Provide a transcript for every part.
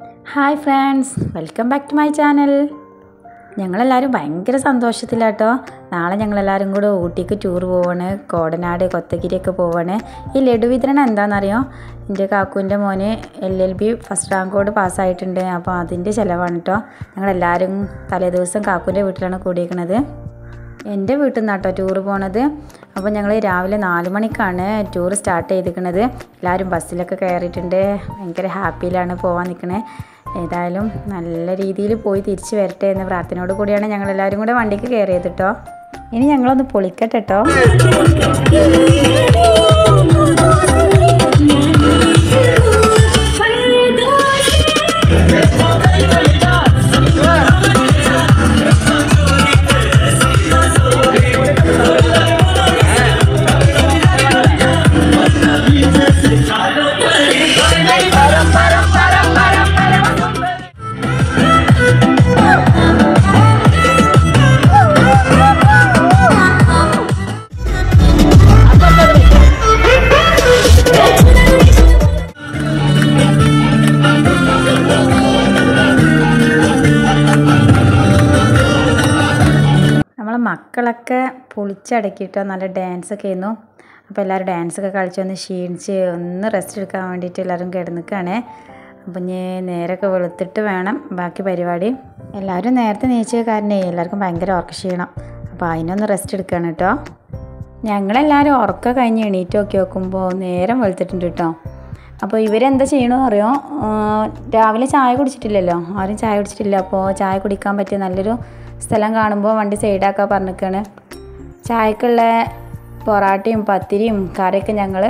Hi friends welcome back to my channel. ഞങ്ങളെല്ലാവരും ഭയങ്കര സന്തോഷത്തിലാട്ടോ. നാളെ ഞങ്ങളെല്ലാവരും കൂടെ ഊട്ടിക്ക് ടൂർ പോവാണ് കോടനാട് കൊത്തഗിരിയൊക്കെ പോവാണ്. ഈ ലഡു വിതരണം എന്താണെന്നറിയോ എന്റെ കാക്കുവിന്റെ മോന് എൽ എൽ ബി ഫസ്റ്റ് റാങ്കോട് പാസ്സായിട്ടുണ്ട് അപ്പോൾ അതിന്റെ ചിലവാണ് കേട്ടോ ഞങ്ങളെല്ലാവരും തലേദിവസം കാക്കുവിന്റെ വീട്ടിലാണ് കൂടിയിരിക്കുന്നത് എന്റെ വീട്ടിൽ നിന്നാട്ടോ ടൂർ പോണത്. അപ്പോൾ ഞങ്ങൾ രാവിലെ നാല് മണിക്കാണ് ടൂർ സ്റ്റാർട്ട് ചെയ്തിരിക്കുന്നത് എല്ലാവരും ബസ്സിലൊക്കെ കയറിയിട്ടുണ്ട് ഭയങ്കര ഹാപ്പിയിലാണ് പോകാൻ നിൽക്കണേ ഏതായാലും നല്ല രീതിയിൽ പോയി തിരിച്ചു വരട്ടെ എന്ന പ്രാർത്ഥനയോട് കൂടിയാണ് ഞങ്ങൾ എല്ലാവരും കൂടെ വണ്ടിക്ക് കയറിയത് കേട്ടോ ഇനി ഞങ്ങളൊന്ന് പൊളിക്കട്ടെ കേട്ടോ മക്കളൊക്കെ പൊളിച്ചടക്കിയിട്ടോ നല്ല ഡാൻസൊക്കെ ആയിരുന്നു. അപ്പോൾ എല്ലാവരും ഡാൻസൊക്കെ കളിച്ചൊന്ന് ക്ഷീണിച്ച് ഒന്ന് റെസ്റ്റ് എടുക്കാൻ വേണ്ടിയിട്ട് എല്ലാവരും കിടന്നിക്കുകയാണ് അപ്പം ഞാൻ നേരൊക്കെ വെളുത്തിട്ട് വേണം ബാക്കി പരിപാടി. എല്ലാവരും നേരത്തെ നീച്ച കാരണേ എല്ലാവർക്കും ഭയങ്കര ഉറക്ക ക്ഷീണം അപ്പോൾ അതിനൊന്ന് റെസ്റ്റ് എടുക്കുകയാണ് കേട്ടോ. ഞങ്ങളെല്ലാവരും ഉറക്കം കഴിഞ്ഞ് എണീറ്റ് നോക്കി നോക്കുമ്പോൾ നേരം വെളുത്തിട്ടുണ്ട് കേട്ടോ. അപ്പോൾ ഇവരെന്താ ചെയ്യണമെന്ന് അറിയോ? രാവിലെ ചായ കുടിച്ചിട്ടില്ലല്ലോ. ആരും ചായ കുടിച്ചിട്ടില്ല. അപ്പോൾ ചായ കുടിക്കാൻ പറ്റിയ നല്ലൊരു സ്ഥലം കാണുമ്പോൾ വണ്ടി സൈഡാക്കാൻ പറഞ്ഞിരിക്കുകയാണ് ചായക്കുള്ള പൊറാട്ടയും പത്തിരിയും കറിയൊക്കെ ഞങ്ങൾ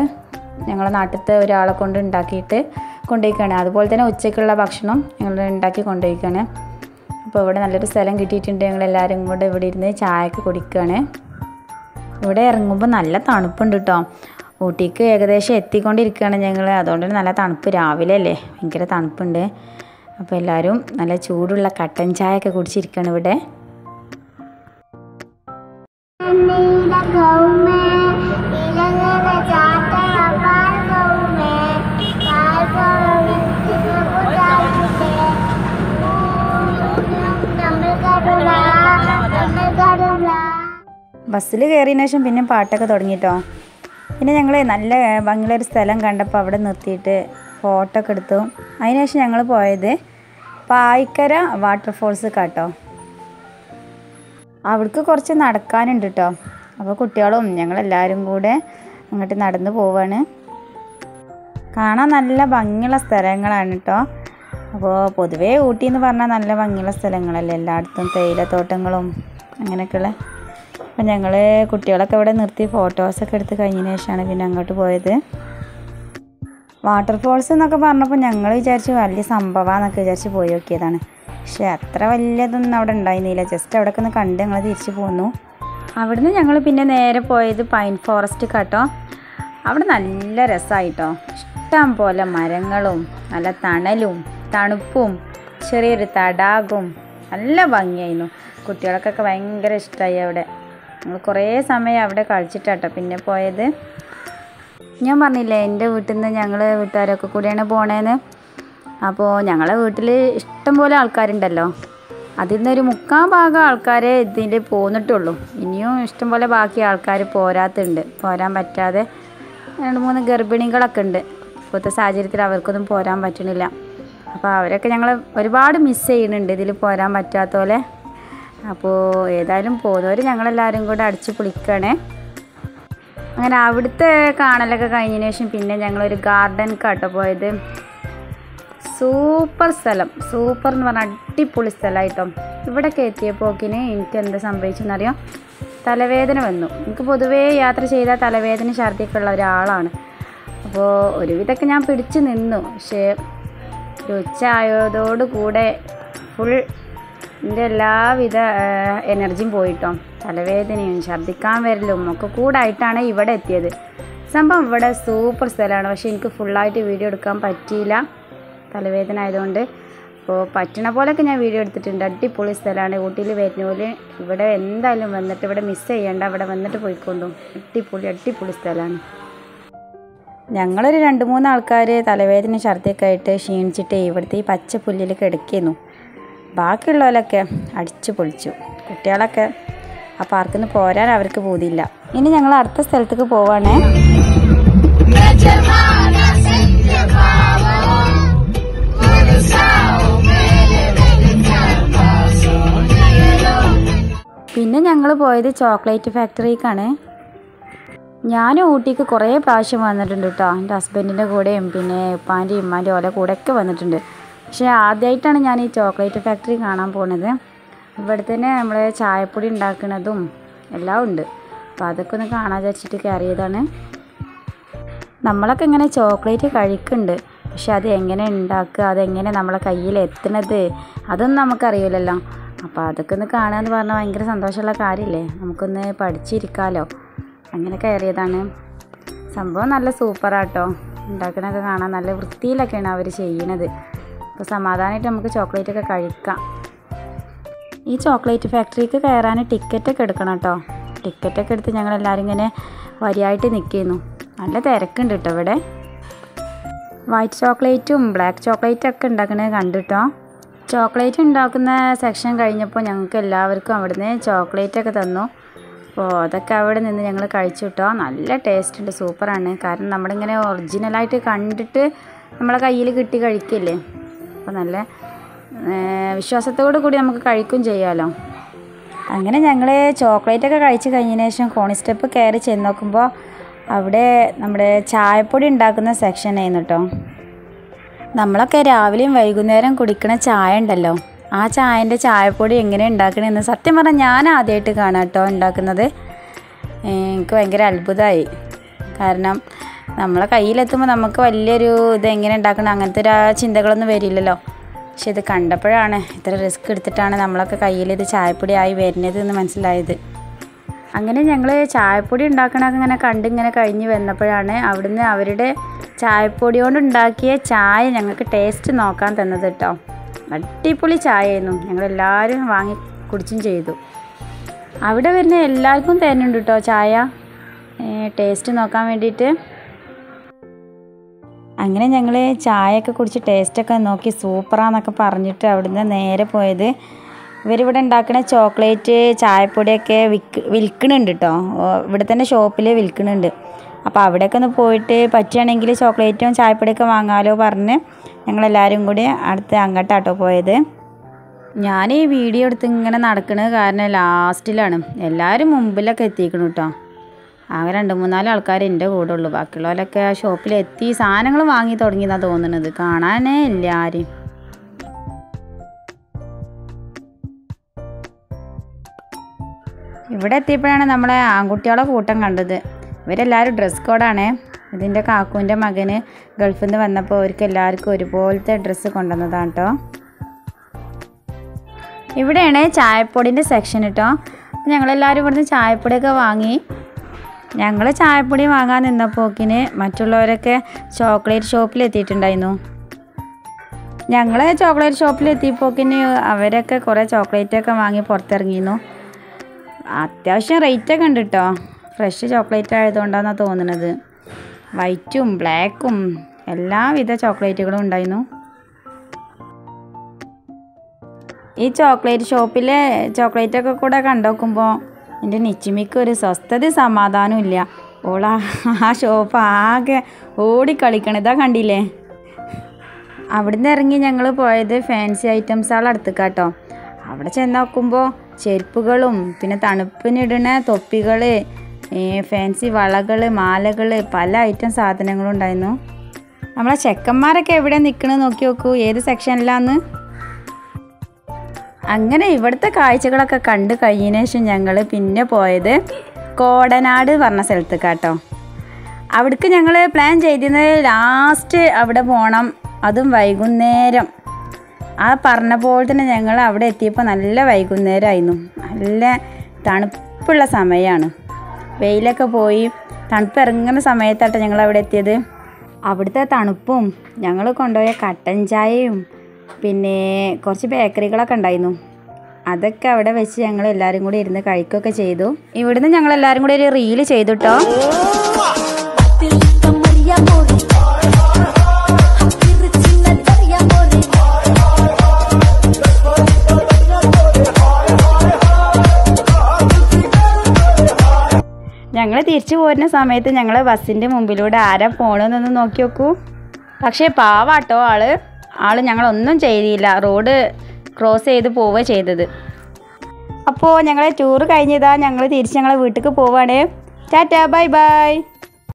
ഞങ്ങളെ നാട്ടിലത്തെ ഒരാളെ കൊണ്ട് ഉണ്ടാക്കിയിട്ട് കൊണ്ടുപോയിക്കാണ്. അതുപോലെ തന്നെ ഉച്ചയ്ക്കുള്ള ഭക്ഷണം ഞങ്ങൾ ഉണ്ടാക്കി കൊണ്ടുപോയിക്കാണ്. അപ്പോൾ ഇവിടെ നല്ലൊരു സ്ഥലം കിട്ടിയിട്ടുണ്ട്. ഞങ്ങൾ ഞങ്ങളെല്ലാവരും കൂടെ ഇവിടെ ഇരുന്ന് ചായയൊക്കെ കുടിക്കുകയാണ് ഇവിടെ ഇറങ്ങുമ്പോൾ നല്ല തണുപ്പുണ്ട് കേട്ടോ ഊട്ടിക്ക് ഏകദേശം എത്തിക്കൊണ്ടിരിക്കുകയാണ് ഞങ്ങൾ അതുകൊണ്ട് നല്ല തണുപ്പ് രാവിലെ അല്ലേ? ഭയങ്കര തണുപ്പുണ്ട്. അപ്പോൾ എല്ലാവരും നല്ല ചൂടുള്ള കട്ടൻ ചായ ഒക്കെ കുടിച്ചിരിക്കുകയാണ് ഇവിടെ. ബസ്സിൽ കയറിയതിന് ശേഷം പിന്നെ പാട്ടൊക്കെ തുടങ്ങിട്ടോ. പിന്നെ ഞങ്ങൾ നല്ല ഭംഗിയുള്ളൊരു സ്ഥലം കണ്ടപ്പോൾ അവിടെ നിർത്തിയിട്ട് ഫോട്ടോ ഒക്കെ എടുത്തു. അതിനുശേഷം ഞങ്ങൾ പോയത് പായ്ക്കര വാട്ടർഫോൾസ് കാട്ടോ അവിടേക്ക് കുറച്ച് നടക്കാനുണ്ട് കേട്ടോ അപ്പോൾ കുട്ടികളും ഞങ്ങളെല്ലാവരും കൂടെ അങ്ങോട്ട് നടന്നു പോവാണ്. കാണാൻ നല്ല ഭംഗിയുള്ള സ്ഥലങ്ങളാണ് കേട്ടോ അപ്പോൾ പൊതുവേ ഊട്ടി എന്ന് പറഞ്ഞാൽ നല്ല ഭംഗിയുള്ള സ്ഥലങ്ങളല്ലേ? എല്ലായിടത്തും തേയിലത്തോട്ടങ്ങളും അങ്ങനെയൊക്കെയുള്ള. അപ്പം ഞങ്ങൾ കുട്ടികളൊക്കെ ഇവിടെ നിർത്തി ഫോട്ടോസൊക്കെ എടുത്ത് കഴിഞ്ഞതിന് ശേഷമാണ് പിന്നെ അങ്ങോട്ട് പോയത്. വാട്ടർഫോൾസ് എന്നൊക്കെ പറഞ്ഞപ്പോൾ ഞങ്ങൾ വിചാരിച്ചു വലിയ സംഭവമാണെന്നൊക്കെ വിചാരിച്ച് പോയി നോക്കിയതാണ്. പക്ഷേ അത്ര വലിയതൊന്നും അവിടെ ഉണ്ടായിരുന്നില്ല. ജസ്റ്റ് അവിടെയൊക്കെ ഒന്ന് കണ്ട് ഞങ്ങൾ തിരിച്ചു പോന്നു. അവിടുന്ന് ഞങ്ങൾ പിന്നെ നേരെ പോയത് പൈൻ ഫോറസ്റ്റ് കേട്ടോ അവിടെ നല്ല രസമായിട്ടോ ഇഷ്ടം പോലെ മരങ്ങളും നല്ല തണലും തണുപ്പും ചെറിയൊരു തടാകവും നല്ല ഭംഗിയായിരുന്നു. കുട്ടികൾക്കൊക്കെ ഭയങ്കര ഇഷ്ടമായി അവിടെ. നമ്മൾ കുറേ സമയം അവിടെ കളിച്ചിട്ടാട്ടോ പിന്നെ പോയത്. ഞാൻ പറഞ്ഞില്ലേ എന്റെ വീട്ടിൽ നിന്ന് ഞങ്ങൾ വീട്ടുകാരൊക്കെ കൂടിയാണ് പോണേന്ന്. അപ്പോൾ ഞങ്ങളെ വീട്ടിൽ ഇഷ്ടംപോലെ ആൾക്കാരുണ്ടല്ലോ. അതിൽ നിന്നൊരു മുക്കാൽ ഭാഗം ആൾക്കാരെ ഇതിൽ പോന്നിട്ടുള്ളൂ. ഇനിയും ഇഷ്ടംപോലെ ബാക്കി ആൾക്കാർ പോരാത്തുണ്ട്. പോരാൻ പറ്റാതെ രണ്ട് മൂന്ന് ഗർഭിണികളൊക്കെ ഉണ്ട്. ഇപ്പോഴത്തെ സാഹചര്യത്തിൽ അവർക്കൊന്നും പോരാൻ പറ്റണില്ല. അപ്പോൾ അവരൊക്കെ ഞങ്ങൾ ഒരുപാട് മിസ് ചെയ്യുന്നുണ്ട്. ഇതിൽ പോരാൻ പറ്റാത്ത പോലെ. അപ്പോൾ ഏതായാലും പോകുന്നവർ ഞങ്ങളെല്ലാവരും കൂടെ അടിച്ച് പൊളിക്കണേ. അങ്ങനെ അവിടുത്തെ കാണലൊക്കെ കഴിഞ്ഞതിന് ശേഷം പിന്നെ ഞങ്ങളൊരു ഗാർഡൻ കേട്ടോ പോയത്. സൂപ്പർ സ്ഥലം. സൂപ്പർ എന്ന് പറഞ്ഞാൽ അടിപൊളി സ്ഥലമായിട്ടോ ഇവിടെയൊക്കെ എത്തിയപ്പോക്കിന് എനിക്ക് എന്താ സംഭവിച്ചെന്നറിയാം? തലവേദന വന്നു. എനിക്ക് പൊതുവേ യാത്ര ചെയ്താൽ തലവേദന ഛർദിയൊക്കെ ഉള്ള ഒരാളാണ്. അപ്പോൾ ഒരുവിധമൊക്കെ ഞാൻ പിടിച്ചു നിന്നു. പക്ഷേ ഒരു ഉച്ച ആയതോടുകൂടെ ഫുൾ എന്റെ എല്ലാവിധ എനർജിയും പോയിട്ടോ. തലവേദനയും ഛർദ്ദിക്കാൻ വരലും ഒക്കെ കൂടായിട്ടാണ് ഇവിടെ എത്തിയത്. സംഭവം ഇവിടെ സൂപ്പർ സ്ഥലമാണ്. പക്ഷേ എനിക്ക് ഫുള്ളായിട്ട് വീഡിയോ എടുക്കാൻ പറ്റിയില്ല. തലവേദന ആയതുകൊണ്ട് അപ്പോൾ പറ്റണ പോലെയൊക്കെ ഞാൻ വീഡിയോ എടുത്തിട്ടുണ്ട്. അടിപൊളി സ്ഥലമാണ്. ഊട്ടിയിൽ വരുന്നപോലെ ഇവിടെ എന്തായാലും വന്നിട്ട് ഇവിടെ മിസ് ചെയ്യേണ്ട അവിടെ വന്നിട്ട് പോയിക്കൊണ്ടും. അടിപൊളി അടിപൊളി സ്ഥലമാണ്. ഞങ്ങളൊരു രണ്ട് മൂന്ന് ആൾക്കാർ തലവേദന ഛർദിയൊക്കെ ആയിട്ട് ക്ഷീണിച്ചിട്ട് ഇവിടുത്തെ ഈ പച്ച പുല്ലിൽ കിടക്കുന്നു ബാക്കിയുള്ളവരൊക്കെ അടിച്ചു പൊളിച്ചു. കുട്ടികളൊക്കെ ആ പാർക്കിൽ നിന്ന് പോരാൻ അവർക്ക് പോതിയില്ല. ഇനി ഞങ്ങൾ അടുത്ത സ്ഥലത്തേക്ക് പോവാണേ. പിന്നെ ഞങ്ങൾ പോയത് ചോക്ലേറ്റ് ഫാക്ടറിക്കാണ്. ഞാൻ ഊട്ടിക്ക് കുറേ പ്രാവശ്യം വന്നിട്ടുണ്ട് കേട്ടോ എന്റെ ഹസ്ബൻഡിന്റെ കൂടെയും പിന്നെ ഉപ്പാന്റെയും ഉമ്മാന്റെ ഓല കൂടെ കൂടെയൊക്കെ വന്നിട്ടുണ്ട്. പക്ഷേ ആദ്യമായിട്ടാണ് ഞാൻ ഈ ചോക്ലേറ്റ് ഫാക്ടറി കാണാൻ പോണത്. ഇവിടെ തന്നെ നമ്മൾ ചായപ്പൊടി ഉണ്ടാക്കുന്നതും എല്ലാം ഉണ്ട്. അപ്പോൾ അതൊക്കെ ഒന്ന് കാണാൻ വിചാരിച്ചിട്ട് കയറിയതാണ്. നമ്മളൊക്കെ ഇങ്ങനെ ചോക്ലേറ്റ് കഴിക്കുന്നുണ്ട്. പക്ഷെ അത് എങ്ങനെ ഉണ്ടാക്കുക അതെങ്ങനെ നമ്മളെ കയ്യിൽ എത്തുന്നത് അതൊന്നും നമുക്കറിയില്ലല്ലോ. അപ്പോൾ അതൊക്കെ ഒന്ന് കാണുക എന്ന് പറഞ്ഞാൽ ഭയങ്കര സന്തോഷമുള്ള കാര്യമില്ലേ നമുക്കൊന്ന് പഠിച്ചിരിക്കാമല്ലോ അങ്ങനെ കയറിയതാണ്. സംഭവം നല്ല സൂപ്പറാട്ടോ. ഉണ്ടാക്കണതൊക്കെ കാണാൻ നല്ല വൃത്തിയിലൊക്കെയാണ് അവർ ചെയ്യണത്. അപ്പോൾ സമാധാനമായിട്ട് നമുക്ക് ചോക്ലേറ്റ് ഒക്കെ കഴിക്കാം. ഈ ചോക്ലേറ്റ് ഫാക്ടറിക്ക് കയറാൻ ടിക്കറ്റൊക്കെ എടുക്കണം കേട്ടോ ടിക്കറ്റൊക്കെ എടുത്ത് ഞങ്ങൾ എല്ലാവരും ഇങ്ങനെ വരിയായിട്ട് നിൽക്കുന്നു. നല്ല തിരക്കുണ്ട് കേട്ടോ ഇവിടെ. വൈറ്റ് ചോക്ലേറ്റും ബ്ലാക്ക് ചോക്ലേറ്റും ഒക്കെ ഉണ്ടാക്കണത് കണ്ടിട്ടോ? ചോക്ലേറ്റ് ഉണ്ടാക്കുന്ന സെക്ഷൻ കഴിഞ്ഞപ്പോൾ ഞങ്ങൾക്ക് എല്ലാവർക്കും അവിടുന്ന് ചോക്ലേറ്റൊക്കെ തന്നു. അപ്പോൾ അതൊക്കെ അവിടെ നിന്ന് ഞങ്ങൾ കഴിച്ചു കിട്ടോ. നല്ല ടേസ്റ്റ് ഉണ്ട് സൂപ്പറാണ് കാരണം നമ്മളിങ്ങനെ ഒറിജിനലായിട്ട് കണ്ടിട്ട് നമ്മളെ കയ്യിൽ കിട്ടി കഴിക്കില്ലേ? അപ്പോൾ നല്ല വിശ്വാസത്തോടു കൂടി നമുക്ക് കഴിക്കും ചെയ്യാമല്ലോ അങ്ങനെ ഞങ്ങൾ ചോക്ലേറ്റൊക്കെ കഴിച്ച് കഴിഞ്ഞതിന് ശേഷം കോണി സ്റ്റെപ്പ് കയറി ചെന്ന് നോക്കുമ്പോൾ അവിടെ നമ്മുടെ ചായപ്പൊടി ഉണ്ടാക്കുന്ന സെക്ഷൻ ആയിരുന്നു കേട്ടോ. നമ്മളൊക്കെ രാവിലെയും വൈകുന്നേരം കുടിക്കുന്ന ചായ ഉണ്ടല്ലോ. ആ ചായന്റെ ചായപ്പൊടി എങ്ങനെ ഉണ്ടാക്കണമെന്ന് സത്യം പറഞ്ഞാൽ ഞാൻ ആദ്യമായിട്ട് കാണാം കേട്ടോ ഉണ്ടാക്കുന്നത്. എനിക്ക് ഭയങ്കര അത്ഭുതമായി കാരണം നമ്മളെ കയ്യിലെത്തുമ്പോൾ നമുക്ക് വലിയൊരു ഇത് എങ്ങനെ ഉണ്ടാക്കണം അങ്ങനത്തെ ഒരു ചിന്തകളൊന്നും വരില്ലല്ലോ. പക്ഷെ ഇത് കണ്ടപ്പോഴാണ് ഇത്ര റിസ്ക് എടുത്തിട്ടാണ് നമ്മളൊക്കെ കയ്യിൽ ഇത് ചായപ്പൊടി ആയി വരുന്നത് എന്ന് മനസ്സിലായത്. അങ്ങനെ ഞങ്ങൾ ചായപ്പൊടി ഉണ്ടാക്കണമൊക്കെ ഇങ്ങനെ കണ്ട് ഇങ്ങനെ കഴിഞ്ഞ് വന്നപ്പോഴാണ് അവിടുന്ന് അവരുടെ ചായപ്പൊടി കൊണ്ട് ഉണ്ടാക്കിയ ചായ ഞങ്ങൾക്ക് ടേസ്റ്റ് നോക്കാൻ തന്നത് കേട്ടോ അടിപൊളി ചായയായിരുന്നു. ഞങ്ങളെല്ലാവരും വാങ്ങി കുടിച്ചും ചെയ്തു. അവിടെ വരുന്ന എല്ലാവർക്കും തരുന്നുണ്ട് കേട്ടോ ചായ. ടേസ്റ്റ് നോക്കാൻ വേണ്ടിയിട്ട്. അങ്ങനെ ഞങ്ങൾ ചായയൊക്കെ കുടിച്ച് ടേസ്റ്റൊക്കെ നോക്കി സൂപ്പറാന്നൊക്കെ പറഞ്ഞിട്ട് അവിടുന്ന് നേരെ പോയത് ഇവരിവിടെ ഉണ്ടാക്കുന്ന ചോക്ലേറ്റ് ചായപ്പൊടിയൊക്കെ വിൽക്ക് വിൽക്കണുണ്ട് കേട്ടോ ഇവിടെ തന്നെ ഷോപ്പിൽ വിൽക്കണുണ്ട്. അപ്പോൾ അവിടെയൊക്കെ ഒന്ന് പോയിട്ട് പറ്റുകയാണെങ്കിൽ ചോക്ലേറ്റും ചായപ്പൊടിയൊക്കെ വാങ്ങാമല്ലോ പറഞ്ഞ് ഞങ്ങളെല്ലാവരും കൂടി അടുത്ത് അങ്ങോട്ടാട്ടോ പോയത്. ഞാൻ ഈ വീഡിയോ എടുത്ത് ഇങ്ങനെ നടക്കുന്നത് കാരണം ലാസ്റ്റിലാണ്. എല്ലാവരും മുമ്പിലൊക്കെ എത്തിക്കണം കേട്ടോ ആകെ രണ്ട് മൂന്നാൽ ആൾക്കാർ എന്റെ കൂടെ ഉള്ളൂ. ബാക്കിയുള്ളവരൊക്കെ ആ ഷോപ്പിലെത്തി സാധനങ്ങൾ വാങ്ങി തുടങ്ങിയെന്നാണ് തോന്നുന്നത് കാണാനേ ഇല്ല ആരും. ഇവിടെ എത്തിയപ്പോഴാണ് നമ്മളെ ആൺകുട്ടികളെ കൂട്ടം കണ്ടത്. ഇവരെല്ലാവരും ഡ്രസ് കോഡാണ് ഇതിന്റെ കാക്കുവിന്റെ മകന് ഗൾഫിൽ നിന്ന് വന്നപ്പോൾ അവർക്ക് എല്ലാവർക്കും ഒരുപോലത്തെ ഡ്രസ്സ് കൊണ്ടുവന്നതാണ് കേട്ടോ ഇവിടെയാണ് ചായപ്പൊടിന്റെ സെക്ഷൻ കേട്ടോ ഞങ്ങളെല്ലാവരും ഇവിടുന്ന് ചായപ്പൊടിയൊക്കെ വാങ്ങി. ഞങ്ങൾ ചായപ്പൊടി വാങ്ങാൻ നിന്നപ്പോക്കിന് മറ്റുള്ളവരൊക്കെ ചോക്ലേറ്റ് ഷോപ്പിൽ എത്തിയിട്ടുണ്ടായിരുന്നു. ഞങ്ങൾ ചോക്ലേറ്റ് ഷോപ്പിൽ എത്തിയപ്പോക്കിന് അവരൊക്കെ കുറേ ചോക്ലേറ്റൊക്കെ വാങ്ങി പുറത്തിറങ്ങിയിരുന്നു. അത്യാവശ്യം റേറ്റൊക്കെ ഉണ്ട് കേട്ടോ ഫ്രഷ് ചോക്ലേറ്റ് ആയതുകൊണ്ടാണെന്നാണ് തോന്നുന്നത് വൈറ്റും ബ്ലാക്കും എല്ലാവിധ ചോക്ലേറ്റുകളും ഉണ്ടായിരുന്നു. ഈ ചോക്ലേറ്റ് ഷോപ്പിലെ ചോക്ലേറ്റൊക്കെ കൂടെ കണ്ടോക്കുമ്പോൾ എന്റെ നിച്ചിമിക്ക് ഒരു സ്വസ്ഥത സമാധാനവും ഇല്ല. ഓള ആ ഷോപ്പ് ആകെ ഓടിക്കളിക്കണതാ കണ്ടില്ലേ? അവിടുന്ന് ഇറങ്ങി ഞങ്ങൾ പോയത് ഫാൻസി ഐറ്റംസ് ഐറ്റംസുകൾ കേട്ടോ അവിടെ ചെന്ന് നോക്കുമ്പോൾ ചെരുപ്പുകളും പിന്നെ തണുപ്പിനിടണ തൊപ്പികൾ ഫാൻസി വളകൾ മാലകൾ പല ഐറ്റം സാധനങ്ങളും ഉണ്ടായിരുന്നു. നമ്മളെ ചെക്കന്മാരൊക്കെ എവിടെ നിൽക്കണമെന്ന് നോക്കി നോക്കൂ ഏത് സെക്ഷനിലാന്ന് അങ്ങനെ ഇവിടുത്തെ കാഴ്ചകളൊക്കെ കണ്ട് കഴിഞ്ഞതിന് ശേഷം ഞങ്ങൾ പിന്നെ പോയത് കോടനാട് പറഞ്ഞ സ്ഥലത്ത് കേട്ടോ അവിടേക്ക് ഞങ്ങൾ പ്ലാൻ ചെയ്തിരുന്നത് ലാസ്റ്റ് അവിടെ പോകണം അതും വൈകുന്നേരം. ആ പറഞ്ഞ പോലെ തന്നെ ഞങ്ങൾ അവിടെ എത്തിയപ്പോൾ നല്ല വൈകുന്നേരമായിരുന്നു. നല്ല തണുപ്പുള്ള സമയമാണ്. വെയിലൊക്കെ പോയി. തണുപ്പ് ഇറങ്ങുന്ന സമയത്താട്ടോ ഞങ്ങൾ അവിടെ എത്തിയത്. അവിടുത്തെ തണുപ്പും ഞങ്ങൾ കൊണ്ടുപോയ കട്ടൻ ചായയും പിന്നെ കുറച്ച് ബേക്കറികളൊക്കെ ഉണ്ടായിരുന്നു. അതൊക്കെ അവിടെ വെച്ച് ഞങ്ങൾ എല്ലാവരും കൂടി ഇരുന്ന് കഴിക്കുകയൊക്കെ ചെയ്തു. ഇവിടുന്ന് ഞങ്ങൾ എല്ലാവരും കൂടി ഒരു റീൽ ചെയ്തു കേട്ടോ ഞങ്ങൾ തിരിച്ചു പോരുന്ന സമയത്ത് ഞങ്ങൾ ബസ്സിന്റെ മുമ്പിലൂടെ ആരാ പോകണമെന്നൊന്ന് നോക്കി നോക്കൂ. പക്ഷേ പാവാട്ടോ ആൾ. ആൾ ഞങ്ങളൊന്നും ചെയ്തില്ല. റോഡ് ക്രോസ് ചെയ്ത് പോവുക ചെയ്തത്. അപ്പോൾ ഞങ്ങളെ ടൂർ കഴിഞ്ഞതാ. ഞങ്ങൾ തിരിച്ച് ഞങ്ങളെ വീട്ടിലേക്ക് പോവാണ്. Tata bye bye.